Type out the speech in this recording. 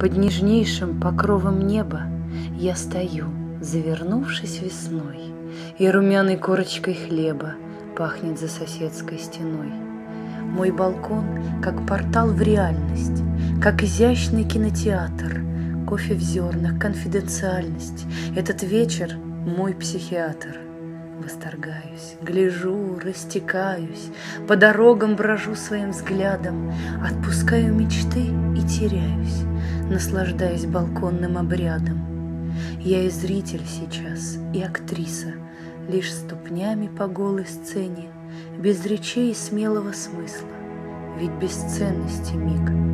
Под нежнейшим покровом неба Я стою, завернувшись весной, И румяной корочкой хлеба Пахнет за соседской стеной. Мой балкон, как портал в реальность, Как изящный кинотеатр, Кофе в зернах, конфиденциальность. Этот вечер мой психиатр. Восторгаюсь, гляжу, растекаюсь, По дорогам брожу своим взглядом, Отпускаю мечты и теряюсь, Наслаждаясь балконным обрядом. Я и зритель сейчас, и актриса, Лишь ступнями по голой сцене, Без речей и смелого смысла, Ведь без ценности миг.